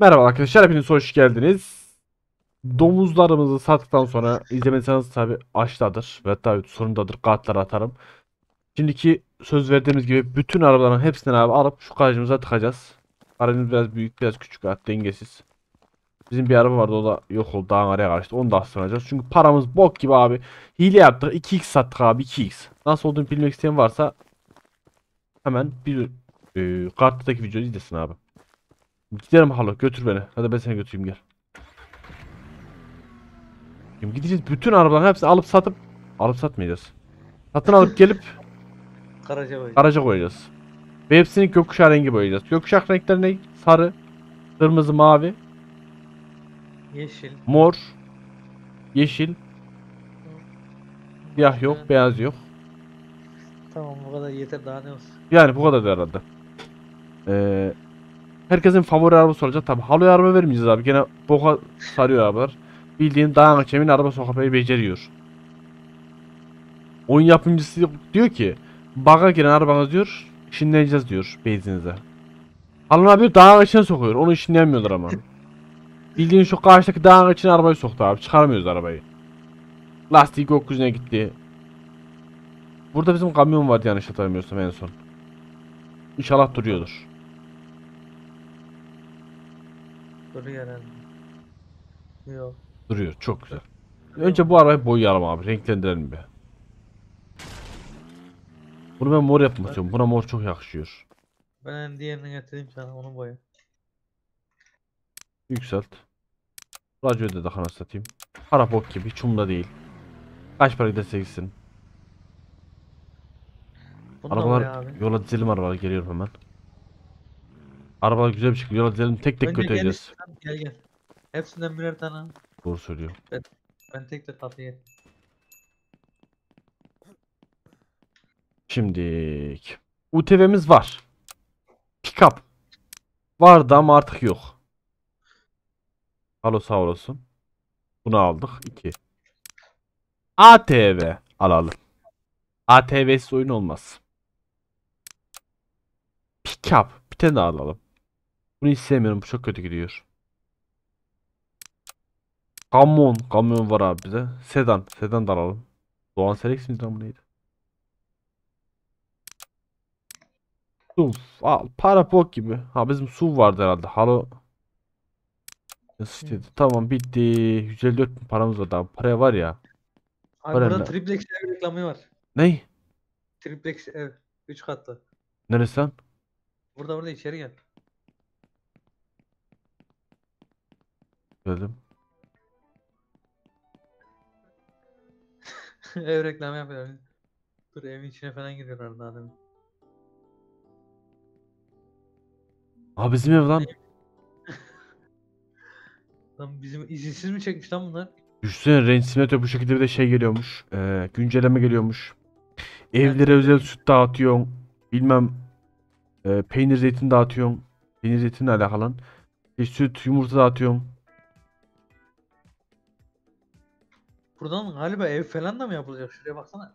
Merhaba arkadaşlar, hepiniz hoş geldiniz. Domuzlarımızı sattıktan sonra izlemediyseniz tabi açtadır ve tabi sonundadır kartları atarım. Şimdiki söz verdiğimiz gibi bütün arabaların hepsini abi alıp şu garajımıza tıkacağız. Garajımız biraz büyük, biraz küçük, hat dengesiz. Bizim bir araba vardı o da yok oldu, dağın araya karıştı. Onu da astıracağız. Çünkü paramız bok gibi abi. Hile yaptık, 2x sattık abi, 2x. Nasıl olduğunu bilmek isteyen varsa hemen bir e, karttaki videoyu izlesin abi. Gidelim halo götür beni. Hadi ben seni götüreyim gel. Şimdi gideceğiz bütün arabaların hepsini alıp satıp alıp satmayacağız. Satın alıp gelip Karaca boy. garaja koyacağız. Ve hepsini gökkuşağı rengi boyayacağız. Gökkuşağı renkleri ne? Sarı, kırmızı, mavi, Yeşil. mor, yeşil, siyah yok, beyaz yok. Tamam bu kadar yeter daha ne olsun. Yani bu kadar da herhalde. Ee, herkesin favori arabası olacak. Tabi haloya araba vermeyeceğiz abi. Gene boka sarıyor arabalar. Bildiğin dağın açemin araba sokmayı beceriyor. Oyun yapımcısı diyor ki Baga giren arabanız diyor işinleyeceğiz diyor benzinize. Halon abi dağın içine sokuyor. Onu işinleyemiyorlar ama. Bildiğin şu karşıdaki dağın içine arabayı soktu abi. Çıkaramıyoruz arabayı. Lastiği gökyüzüne gitti. Burada bizim kamyon vardı yanlış hatırlamıyorsam en son. İnşallah duruyordur. Duruyor herhalde. Yok. Duruyor. Çok güzel. Önce bu arabayı boyayalım abi. Renklendirelim bir. Bunu ben mor yapmak istiyorum. Buna mor çok yakışıyor. Ben diğerini getireyim sana onu boya. Yükselt. Radyoyu da daha nasıl satayım. Para bok gibi. Çumda değil. Kaç para giderse gitsin. Bunu Arabalar yola dizelim arabalar geliyorum hemen. Arabalar güzel bir şekilde yola dizelim tek tek Önce götüreceğiz. Gel gel. Hepsinden birer tane al. Doğru söylüyor. Ben tek tek kapıya gel. Şimdilik. UTV'miz var. Pickup. Vardı ama artık yok. Alo sağ olasın. Bunu aldık. 2. ATV alalım. ATV'siz oyun olmaz. Pickup. Bir tane daha alalım. Bunu hiç sevmiyorum. Bu çok kötü gidiyor. Kamyon. Kamyon var abi bize. Sedan. Sedan da alalım. Doğan Selex miydi lan bu neydi? SUV. Al. Para bok gibi. Ha bizim SUV vardı herhalde. Halo. Nasıl? Tamam bitti. 154 bin paramız var daha. Paraya var ya. Abi burada eline. triplex ev reklamı var. Ney? Triplex ev. 3 katlı. Neresi lan? Burada burada içeri gel. Geldim. ev reklamı yapıyor. Dur evin içine falan giriyorlar daha demin. Aa bizim ev lan. Lan bizim izinsiz mi çekmiş lan bunlar? Düşünsene Range Simulator bu şekilde bir de şey geliyormuş. Ee, güncelleme geliyormuş. Evlere özel süt dağıtıyorsun. Bilmem e, peynir zeytin dağıtıyorsun. Peynir zeytinle alakalı. lan. İşte süt, yumurta dağıtıyorsun. Buradan galiba ev falan da mı yapılacak? Şuraya baksana.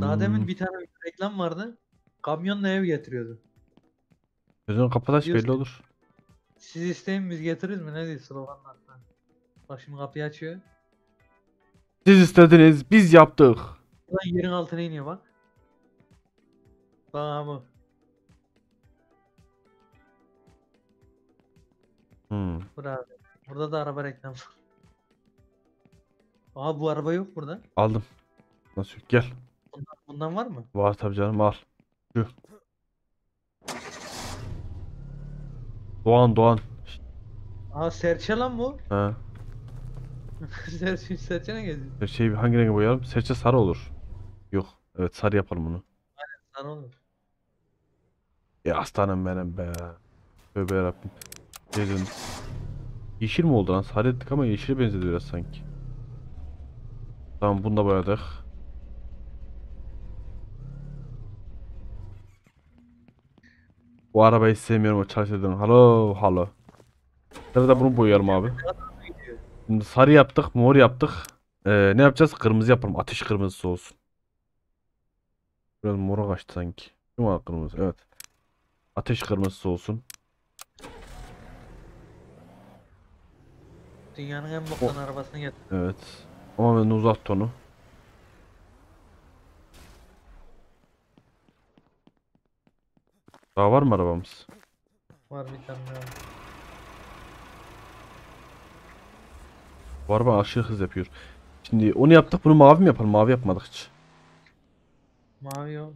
Daha Hmm. demin bir tane reklam vardı. Kamyonla ev getiriyordu. Gözünü kapataş Diyorsun. belli olur. Siz isteyin biz getiririz mi? Ne diyor sloganlar. Bak şimdi kapıyı açıyor. Siz istediniz, biz yaptık. Buradan yerin altına iniyor bak. Bu. Hmm. Burada, burada da araba reklamı. Aha bu araba yok burada. Aldım. Nasıl yok? Gel. Bundan, bundan var mı? Var tabii canım al. Şu. Doğan Doğan. Aa serçe lan bu. Ha. serçe, serçe ne geziyor? Her şeyi hangi renge boyayalım? Serçe sarı olur. Yok. Evet sarı yapalım bunu. Lan olur. Ya aslanım benim be. Tövbe yarabbim. Dedim. Yeşil mi oldu lan? Sarı ettik ama yeşile benzedi biraz sanki. Tamam bunu da boyadık. Bu arabayı sevmiyorum o çalıştırdığın. Halo halo. Sonra da bunu boyayalım abi. Şimdi sarı yaptık, mor yaptık. Ee, ne yapacağız? Kırmızı yapalım. Ateş kırmızısı olsun. Biraz mora kaçtı sanki. Mi kırmızı? Evet. Ateş kırmızısı olsun. Dünyanın en boktan arabasını getir. Evet. Ama ben uzat onu. Daha var mı arabamız? Var bir tane daha. Bu araba aşırı hız yapıyor. Şimdi onu yaptık bunu mavi mi yapalım? Mavi yapmadık hiç. Mavi yol.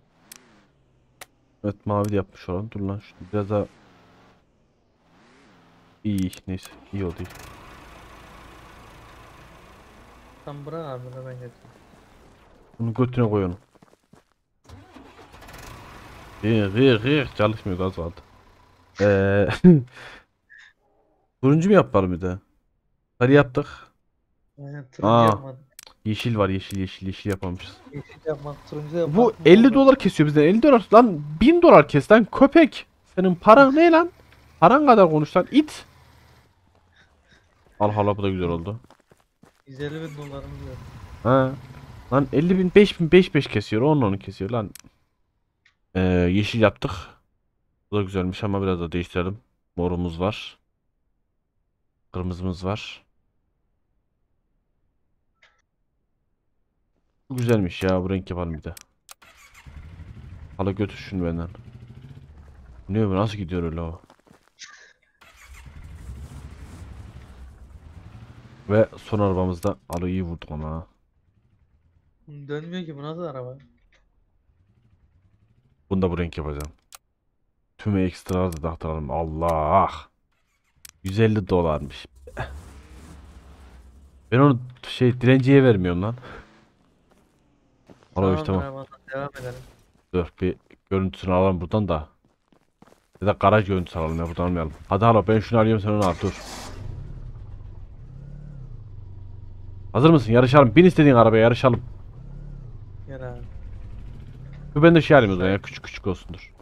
Evet mavi de yapmış olan. Dur lan şunu biraz daha iyi neyse iyi oldu. iyi. Tam bırak abi da ben getireyim. Bunu götüne koy onu. Gır gır gır çalışmıyor gaz vardı. Eee Turuncu mu yapalım bir de? Sarı yaptık. Aynen turuncu Aa. yapmadım. Yeşil var yeşil yeşil yeşil yapmamışız. Yeşil yapmadım. Turuncu yapmadım. Bu 50 dolar kesiyor bizden 50 dolar lan 1000 dolar kes lan köpek. Senin paran ne lan? Paran kadar konuş lan it. Al hala bu da güzel oldu. 150 bin dolarımız yok. Ha. Lan 50 bin 5 bin 5 5 kesiyor onu onu kesiyor lan. Ee, yeşil yaptık. Bu da güzelmiş ama biraz da değiştirelim. Morumuz var. Kırmızımız var. Güzelmiş ya bu renk yapalım bir de. Hala götür şunu benden. Ne bu nasıl gidiyor öyle o? Ve son arabamızda alo iyi vurduk ama ha. Dönmüyor ki bu nasıl araba? Bunu da bu renk yapacağım. Tüm ekstraları da dağıtalım. Allah. 150 dolarmış. Ben onu şey dilenciye vermiyorum lan. Alo işte tamam. arabana Devam edelim. Dur bir görüntüsünü alalım buradan da. Ya da garaj görüntüsü alalım ya buradan almayalım. Hadi hala ben şunu alıyorum sen onu al dur. Hazır mısın? Yarışalım. Bin istediğin arabaya yarışalım. Gel abi. Bu ben de şey alayım o zaman ya küçük küçük olsun dur.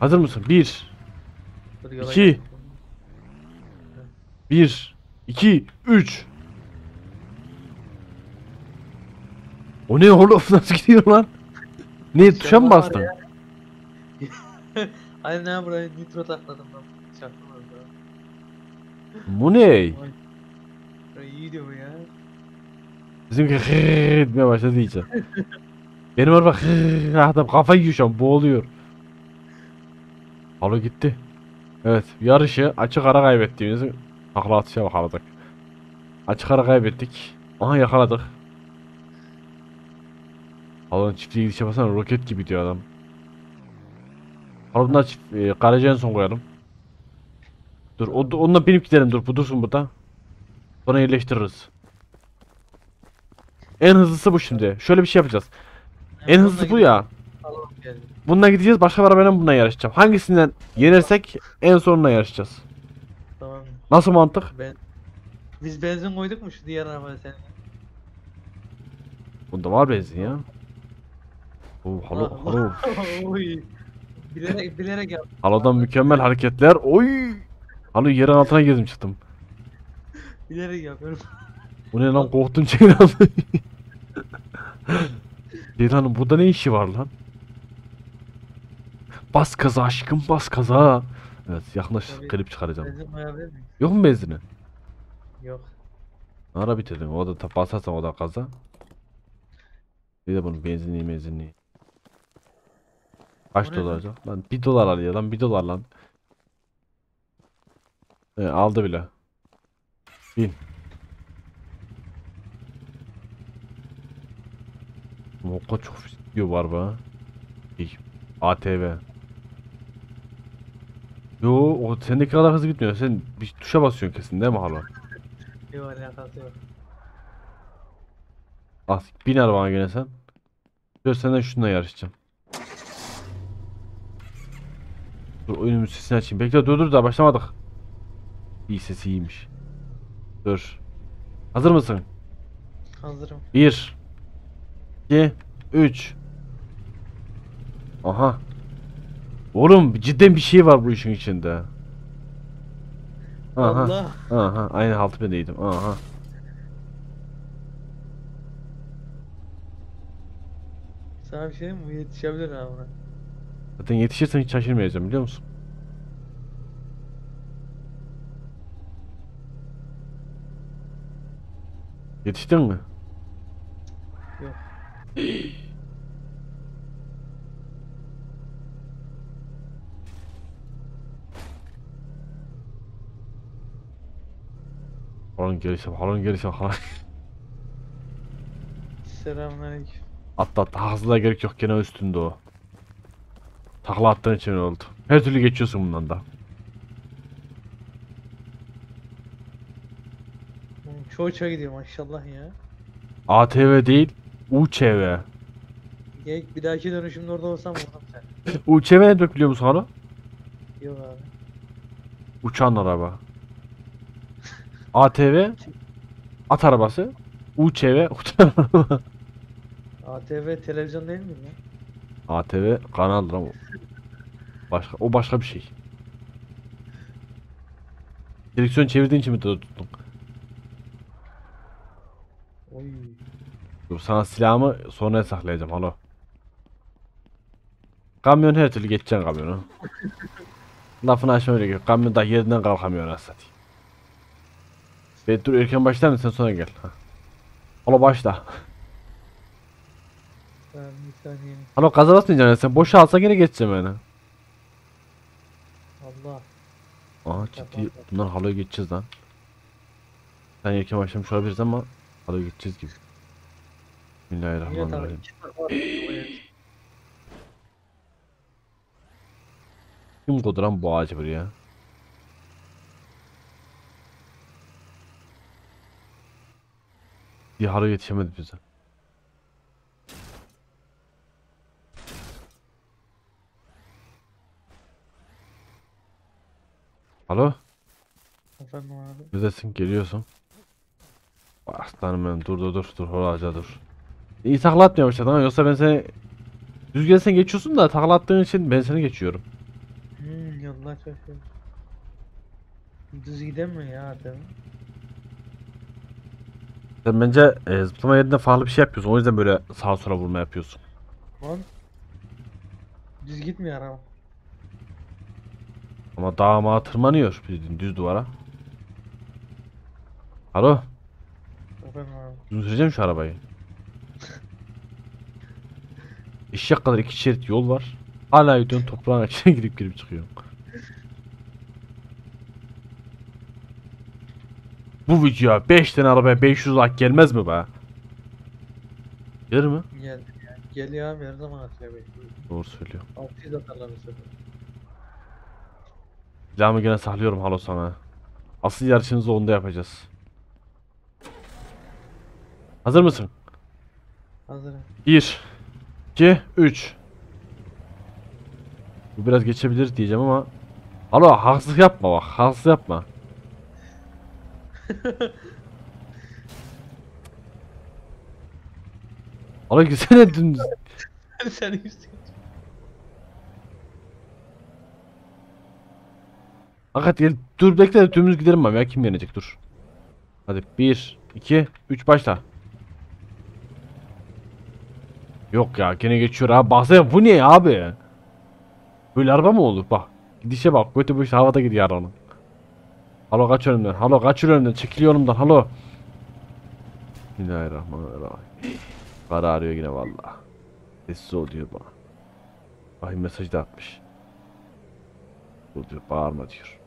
Hazır mısın? 1 Dur yola İki. gel. 1 2 3 O ne oğlum nasıl gidiyor lan? Ne tuşa mı var bastın? ya. Aynen buraya nitro takladım ben. Çaktım daha. Bu ne? Buraya iyi diyor bu ya. Bizimki hırrrr etmeye başladı iyice. Benim araba hırrrr adam kafayı yiyor şu an boğuluyor. Alo gitti. Evet yarışı açık ara kaybettiğimiz takla atışa yakaladık. Açık ara kaybettik. Aha yakaladık. Alon çiftliğe gidiş yapasana roket gibi diyor adam. Alon'dan çift, e, en son koyalım. Dur o, onunla binip gidelim dur bu dursun burada. Sonra yerleştiririz. En hızlısı bu şimdi. Şöyle bir şey yapacağız. En hızlısı bu ya. Bununla gideceğiz. Başka bir arabayla bununla yarışacağım. Hangisinden yenersek en sonuna yarışacağız. Tamam. Nasıl mantık? Ben... Biz benzin koyduk mu şu diğer arabaya senin? Bunda var benzin ya. Oo, halo, halo. Oy. Bilerek bilerek yap. Halodan mükemmel hareketler. Oy! Halo yerin altına girdim çıktım. Bilerek yapıyorum. Bu ne lan korktun Ceylan. Ceylan'ın burada ne işi var lan? Bas kaza aşkım bas kaza. Evet yaklaş Tabii. klip çıkaracağım. Benzin koyabilir miyim? Yok mu benzini? Yok. Ara bitirdin. O da basarsan o da kaza. Bir de bunun benzinliği benzinliği. Kaç O ne dolar lan? acaba? Lan 1 dolar alıyor lan 1 dolar lan. He, aldı bile. Bin. Moka çok diyor var be. ATV. Yo o sendeki kadar hızlı gitmiyor. Sen bir tuşa basıyorsun kesin değil mi hala? Yok alakası yok. Al bin arabana gene sen. Dur senden şununla yarışacağım. Dur oyunun sesini açayım. Bekle dur dur daha başlamadık. İyi sesi iyiymiş. Dur. Hazır mısın? Hazırım. 1 2 3 Aha. Oğlum cidden bir şey var bu işin içinde. Aha. Allah. Aha. Aynı haltı ben değildim. Aha. Sana bir şey mi? Yetişebilir ha buna. Zaten yetişirsen hiç şaşırmayacağım biliyor musun? Yetiştin mi? Yok. Halon gelişe halon gelişe halon. Selamünaleyküm. Atla atla hızlıya gerek yok gene üstünde o. Takla attığın için oldu. Her türlü geçiyorsun bundan da. Oğlum Çoğu uçağa gidiyor maşallah ya. ATV değil, UÇV. Gel bir dahaki dönüşümde orada olsam vururum sen. UÇV ne demek biliyor musun Halo? Yok abi. Uçan araba. ATV at arabası. UÇV uçan araba. ATV televizyon değil mi ya? ATV kanaldır ama. Başka, o başka bir şey. Direksiyon çevirdiğin için mi tuttun? Oy. Dur sana silahımı sonraya saklayacağım halo. Kamyon her türlü geçeceksin kamyonu. Lafını açma öyle yok. Kamyon da yerinden kalkamıyor anasını satayım. Be dur erken başlar mısın sonra gel. Ha. Halo başla. Ben bir saniye. Halo gaza basmayacaksın sen boşa alsa gene geçeceğim yani. Allah. Aa ciddi bunlar haloya geçeceğiz lan. Sen erken başlamış olabiliriz ama haloya geçeceğiz gibi. Bismillahirrahmanirrahim. Kim koydu lan bu ağacı buraya? Halo yetişemedi bize. Alo, Efendim abi. neredesin? Geliyorsun. Aslanım benim, dur dur dur, dur, holo ağaca dur. İyi takla ama yoksa ben seni... Düz gelsen geçiyorsun da takla attığın için ben seni geçiyorum. Hmm, yollar iyi. Düz gidemiyor ya adam. Sen bence e, zıplama yerinde farklı bir şey yapıyorsun. O yüzden böyle sağa sola vurma yapıyorsun. Lan. Düz gitmiyor araba. Ama dağa mağa tırmanıyor bildiğin düz duvara. Alo, Efendim abi. düz süreceğim şu arabayı. Eşek kadar iki şerit yol var. Hala gidiyorsun toprağın içine girip girip çıkıyorsun. Bu videoya 5 tane arabaya 500 like gelmez mi be? Gelir mi? Gel. ya. Geliyor abi her zaman atıyor. Doğru söylüyor. 600 atarlar bu sefer. Silahımı gene saklıyorum halo sana. Asıl yarışınızı onda yapacağız. Hazır mısın? Hazırım. 1 2 3 Bu biraz geçebilir diyeceğim ama Alo haksızlık yapma bak haksızlık yapma Alo gitsene dümdüz Sen üstüne. Fakat gel dur bekle de dümdüz gidelim ben ya kim yenecek dur Hadi 1 2 3 başla Yok ya gene geçiyor abi. Baksana bu ne abi? Böyle araba mı olur? Bak Gidişe bak. Götü bu işte havada gidiyor arabanın. Halo kaç önümden halo kaç önümden çekiliyor önümden halo. Bismillahirrahmanirrahim. Para arıyor yine valla Sessiz ol diyor bana. Vahim mesaj da atmış. Bu diyor bağırma diyor.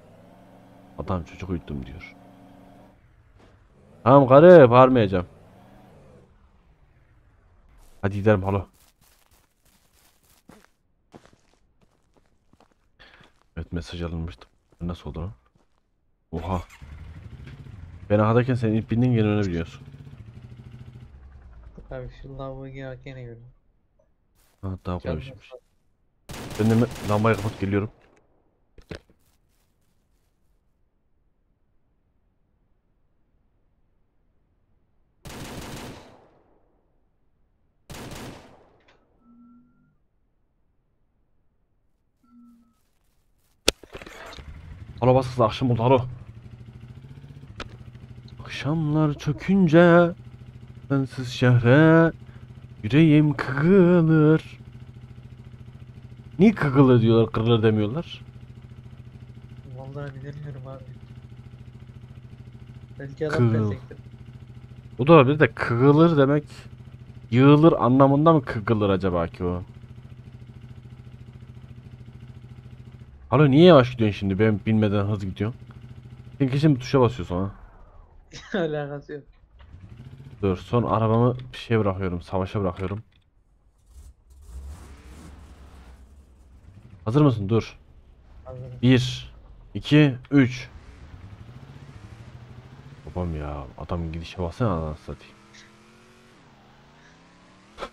Adam çocuk uyuttum diyor. Tamam karı bağırmayacağım Hadi gidelim halo. Evet mesaj alınmıştı. Nasıl oldu lan? Oha. Ben ahadayken senin ip bindin gene öne biliyorsun. Abi şu lavuğu gelirken iyi görüyorum. Ha daha kolay bir Canım şeymiş. Ben de lambayı kapat geliyorum. Alo bas kız akşam oldu. Akşamlar çökünce sensiz şehre yüreğim kırılır. Niye kıkılır diyorlar, kırılır demiyorlar? Vallahi bilmiyorum abi. Belki adam Kıl. O da olabilir de kıgılır demek yığılır anlamında mı kıgılır acaba ki o? Alo niye yavaş gidiyorsun şimdi? Ben bilmeden hızlı gidiyorum. Sen kesin bir tuşa basıyorsun ha. Alakası yok. Dur son arabamı bir şeye bırakıyorum. Savaşa bırakıyorum. Hazır mısın? Dur. Hazırım. 1 2 3 Babam ya adam gidişe baksana anasını satayım.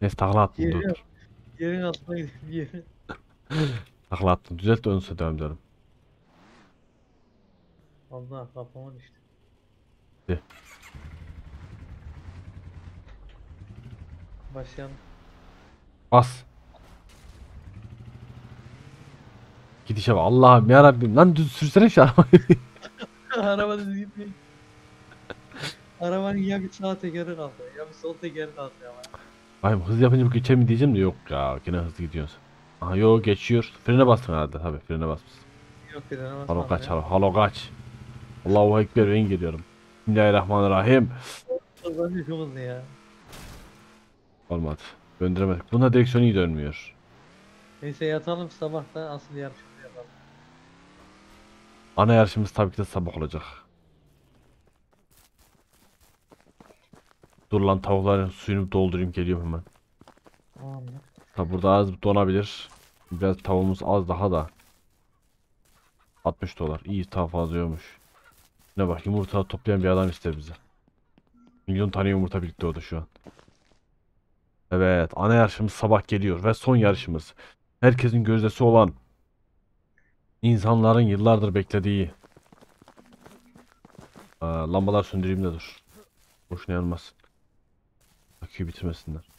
Neyse takla attım dur. Geliyor. dur. Yerin altına. Yerin. Takla attım. Düzelt de ön üstüne devam edelim. Allah kafama düştü. De. Başlayalım. Bas. Gidişe bak. Allah'ım ya Rabbim. Lan düz sürsene şu arabayı. Araba düz gitmiyor. Arabanın ya bir sağ tekeri kaldı ya bir sol tekeri kaldı ya. Bayım hız yapınca bu geçer mi diyeceğim de yok ya. Gene hızlı gidiyorsun. Aha yok geçiyor. Frene bastın herhalde tabii. Frene basmışsın. Yok bir tane Halo basmadım kaç halo. Halo kaç. Allahu Ekber ben geliyorum. Bismillahirrahmanirrahim. Çok hızlı ya. Olmadı. Döndüremedik. Bunda direksiyon iyi dönmüyor. Neyse yatalım sabah da asıl yarışımızı yapalım. Ana yarışımız tabii ki de sabah olacak. Dur lan tavukların suyunu doldurayım geliyorum hemen. Tamam? Tabi burada az donabilir. Biraz tavuğumuz az daha da. 60 dolar. İyi daha fazla yiyormuş. Ne bak yumurta toplayan bir adam ister bize. Milyon tane yumurta birlikte orada şu an. Evet ana yarışımız sabah geliyor ve son yarışımız. Herkesin gözdesi olan insanların yıllardır beklediği Aa, lambalar söndüreyim de dur. Boşuna yanmasın. Aküyü bitirmesinler.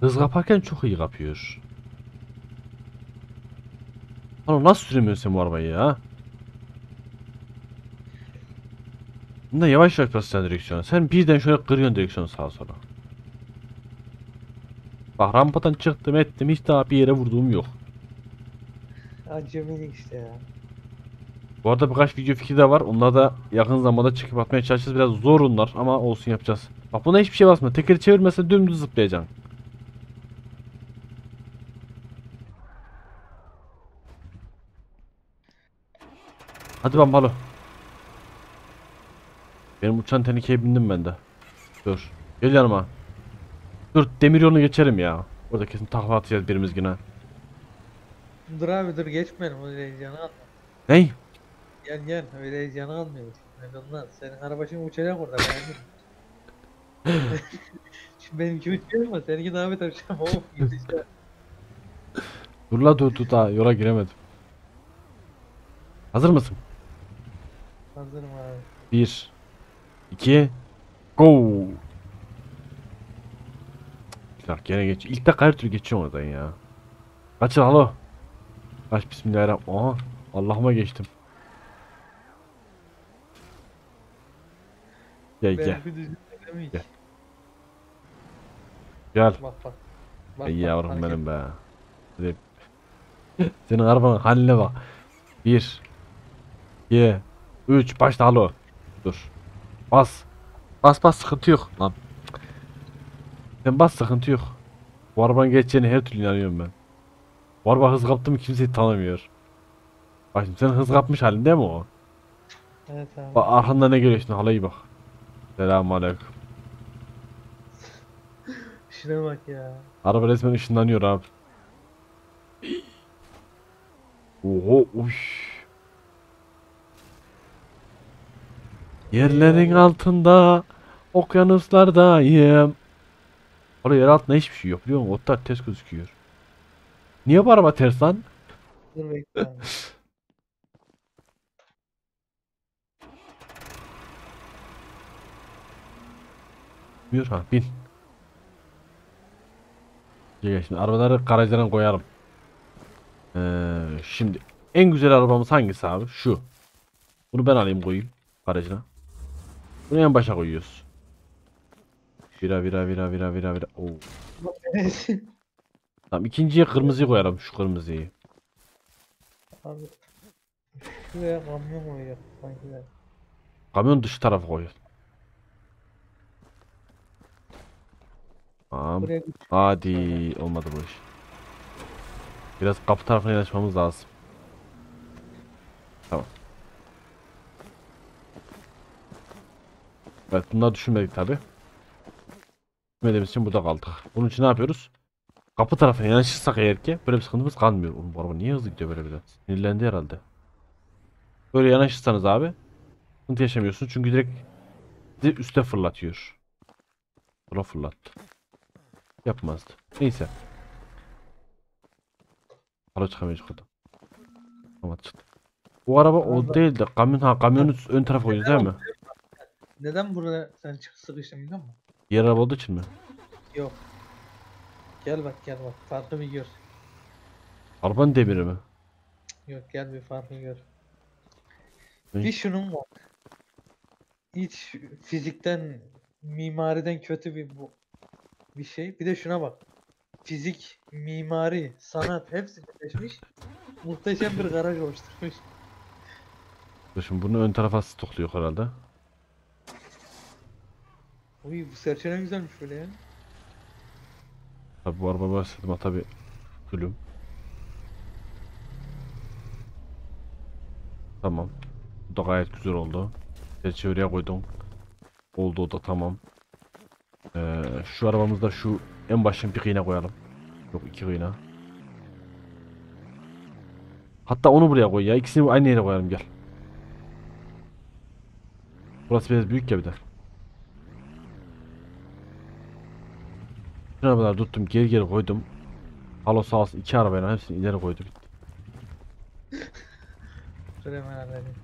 Hız kaparken çok iyi kapıyor. Oğlum nasıl süremiyorsun sen bu arabayı ya? Bunda yavaş yavaş basacaksın direksiyonu. Sen birden şöyle kırıyorsun direksiyonu sağa sola. Bak rampadan çıktım ettim hiç daha bir yere vurduğum yok. Acemilik işte ya. Bu arada birkaç video fikri de var. Onlar da yakın zamanda çıkıp atmaya çalışacağız. Biraz zor onlar ama olsun yapacağız. Bak buna hiçbir şey basma. Tekeri çevirmesen dümdüz zıplayacaksın. Hadi ben balo. Benim uçan tenekeye bindim ben de. Dur. Gel yanıma. Dur demir yolunu geçerim ya. Orada kesin takla atacağız birimiz yine. Dur abi dur geçmeyelim öyle heyecanı alma. Ney? Gel gel öyle heyecanı almıyoruz. Olmaz. Senin araba şimdi uçacak orada beğendin. Şimdi benimki uçuyor ama seninki daha beter uçacak. Of gideceğim. Dur la dur dur daha yola giremedim. Hazır mısın? Hazırım abi. 1 2 Go. Bak gene geç. İlk dakika her türlü geçiyorum oradan ya. Kaçın alo. Kaç bismillahirrahmanirrahim. Aha. Allah'ıma geçtim. Gel gel. Gel. Gel. Bak bak. Bak, Ey yavrum benim be. Senin arabanın haline bak. 1 2 3 başla alo. Dur. Bas. Bas bas sıkıntı yok lan. Sen bas sıkıntı yok. Bu arabanın geçeceğine her türlü inanıyorum ben. Bu araba hız kaptı mı kimseyi tanımıyor. Bak şimdi sen hız kapmış halin değil mi o? Evet abi. Bak arkanda ne geliyor şimdi hala iyi bak. Selamun aleyküm. Şuna bak ya. Araba resmen ışınlanıyor abi. Oho uş. Yerlerin altında okyanuslardayım. Orada yer altında hiçbir şey yok biliyor musun? Otlar ters gözüküyor. Niye bu araba ters lan? Dur bekle. Buyur ha bin. Gel şimdi arabaları garajlara koyalım. Ee, şimdi en güzel arabamız hangisi abi? Şu. Bunu ben alayım koyayım garajına. Bunu en başa koyuyoruz. Vira vira vira vira vira vira. Oo. Tamam ikinciye kırmızıyı koyalım şu kırmızıyı. Abi şuraya kamyon koyuyor sanki de. Kamyon dışı tarafa koyuyor. Tamam. Buraya Hadi olmadı bu iş. Biraz kapı tarafına yanaşmamız lazım. Tamam. Evet bunları düşünmedik tabi. Düşünmediğimiz için burada kaldık. Bunun için ne yapıyoruz? Kapı tarafına yanaşırsak eğer ki böyle bir sıkıntımız kalmıyor. Oğlum bu araba niye hızlı gidiyor böyle bir de? Sinirlendi herhalde. Böyle yanaşırsanız abi sıkıntı yaşamıyorsunuz çünkü direkt üste fırlatıyor. Buna fırlattı. Yapmazdı. Neyse. Para çıkamayacak orada. Tamam çıktı. Bu araba o değil de kamyon ha kamyonu ön tarafa koyuyoruz değil mi? Neden buraya sen çık sıkıştın biliyor musun? Yer araba olduğu için mi? Yok. Gel bak gel bak farkı bir gör. Arabanın demiri mi? Yok gel bir farkı gör. Ne? Bir şunun var. Hiç fizikten, mimariden kötü bir bu bir şey. Bir de şuna bak. Fizik, mimari, sanat hepsi birleşmiş. Muhteşem bir garaj oluşturmuş. Şimdi bunu ön tarafa stokluyor herhalde. Uy bu serçe ne güzelmiş böyle ya. Tabi bu araba başladım tabi gülüm. Tamam. Bu da gayet güzel oldu. Çerçeveye koydum. Oldu o da tamam. Ee, şu arabamızda şu en başın bir kıyına koyalım. Yok iki kıyına. Hatta onu buraya koy ya. İkisini aynı yere koyalım gel. Burası biraz büyük ya bir de. Bütün arabaları tuttum geri geri koydum. Halo sağ olsun iki arabayla hepsini ileri koydu bitti. Dur hemen halledeyim.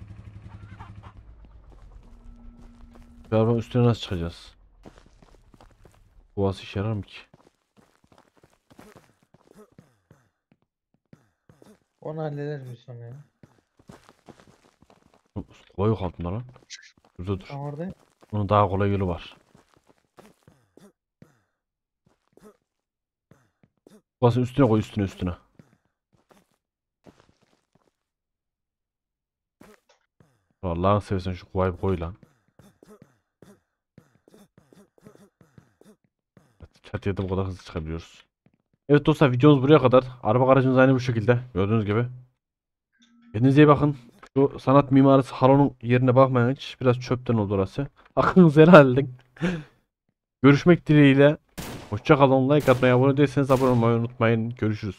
Bu arabanın üstüne nasıl çıkacağız? Nasıl işe yarar mı ki? Onu hallederiz bir sonra ya. Kolay yok altında lan. Dur dur dur. Tam orada. Bunun daha kolay yolu var. Basın üstüne koy üstüne üstüne. Allah'ını seversen şu kovayı bir koy lan. Çatıya da bu kadar hızlı çıkabiliyoruz. Evet dostlar videomuz buraya kadar. Araba garajımız aynı bu şekilde. Gördüğünüz gibi. Kendinize iyi bakın. Şu sanat mimarisi halonun yerine bakmayın hiç. Biraz çöpten oldu orası. Aklınızı helal. Görüşmek dileğiyle. Hoşça kalın. Like atmayı, abone değilseniz abone olmayı unutmayın. Görüşürüz.